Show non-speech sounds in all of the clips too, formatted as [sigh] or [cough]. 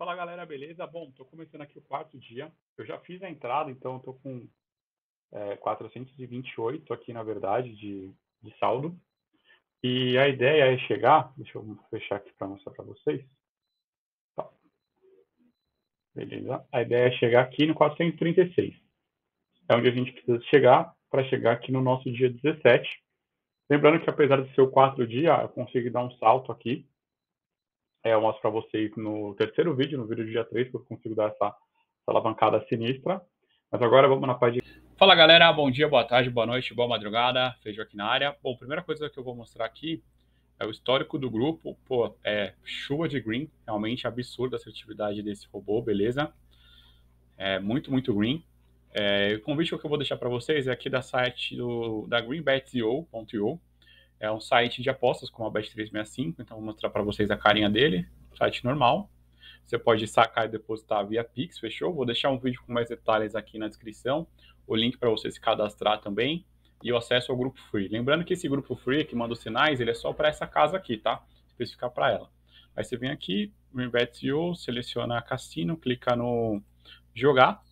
Fala galera, beleza? Bom, estou começando aqui o quarto dia. Eu já fiz a entrada, então estou com é, 428 aqui, na verdade, de, de saldo. E a ideia é chegar, deixa eu fechar aqui para mostrar para vocês. Tá. Beleza? A ideia é chegar aqui no 436. É onde a gente precisa chegar para chegar aqui no nosso dia 17. Lembrando que apesar de ser o 4 dia, eu consigo dar um salto aqui é, eu mostro para vocês no terceiro vídeo, no vídeo do dia 3, que eu consigo dar essa, essa alavancada sinistra. Mas agora vamos na de... Fala galera, bom dia, boa tarde, boa noite, boa madrugada, Feijão aqui na área. Bom, primeira coisa que eu vou mostrar aqui é o histórico do grupo. Pô, é chuva de green, realmente absurda a assertividade desse robô, beleza? É muito, muito green. É, o convite que eu vou deixar para vocês é aqui da site do, da greenbet.io, é um site de apostas como a Bet365, então vou mostrar para vocês a carinha dele, site normal. Você pode sacar e depositar via Pix, fechou? Vou deixar um vídeo com mais detalhes aqui na descrição, o link para você se cadastrar também e o acesso ao grupo free. Lembrando que esse grupo free que manda os sinais, ele é só para essa casa aqui, tá? Especificar para ela. Aí você vem aqui, Greenbet.io, seleciona Cassino, clica no jogar,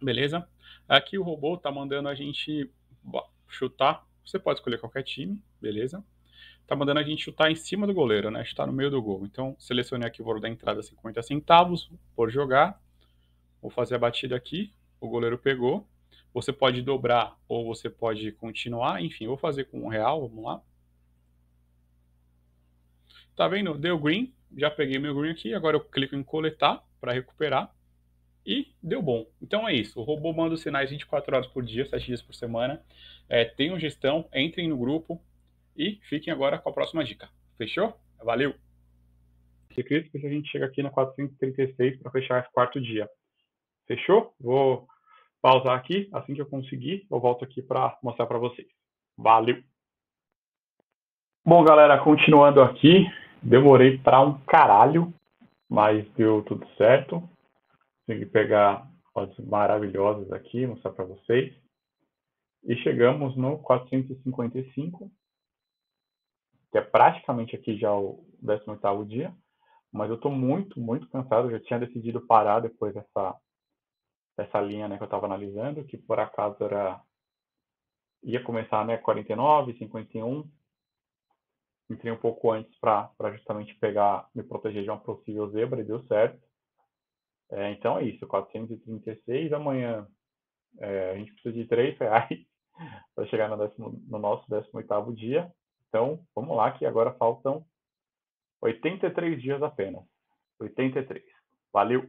beleza? Aqui o robô tá mandando a gente chutar você pode escolher qualquer time, beleza? Tá mandando a gente chutar em cima do goleiro, né? Chutar no meio do gol. Então, selecionei aqui o valor da entrada 50 centavos por jogar. Vou fazer a batida aqui. O goleiro pegou. Você pode dobrar ou você pode continuar. Enfim, vou fazer com um real. Vamos lá. Tá vendo? Deu green. Já peguei meu green aqui. Agora eu clico em coletar para recuperar. E deu bom. Então é isso. O robô manda os sinais 24 horas por dia, 7 dias por semana. É, tenham gestão, entrem no grupo e fiquem agora com a próxima dica. Fechou? Valeu! Ciclista, que a gente chega aqui na 436 para fechar esse quarto dia. Fechou? Vou pausar aqui. Assim que eu conseguir, eu volto aqui para mostrar para vocês. Valeu! Bom, galera, continuando aqui. Demorei para um caralho, mas deu tudo certo. Consegui pegar fotos maravilhosas aqui, mostrar para vocês. E chegamos no 455, que é praticamente aqui já o 18º dia, mas eu estou muito, muito cansado, eu já tinha decidido parar depois dessa, dessa linha né, que eu estava analisando, que por acaso era ia começar né, 49, 51, entrei um pouco antes para justamente pegar, me proteger de uma possível zebra e deu certo. É, então é isso, 436, amanhã é, a gente precisa de 3 reais [laughs] para chegar no, décimo, no nosso 18º dia. Então, vamos lá, que agora faltam 83 dias apenas. 83. Valeu!